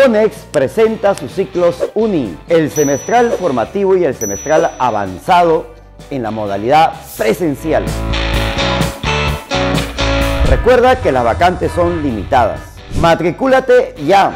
Bonex presenta sus ciclos UNI, el semestral formativo y el semestral avanzado en la modalidad presencial. Recuerda que las vacantes son limitadas. Matricúlate ya.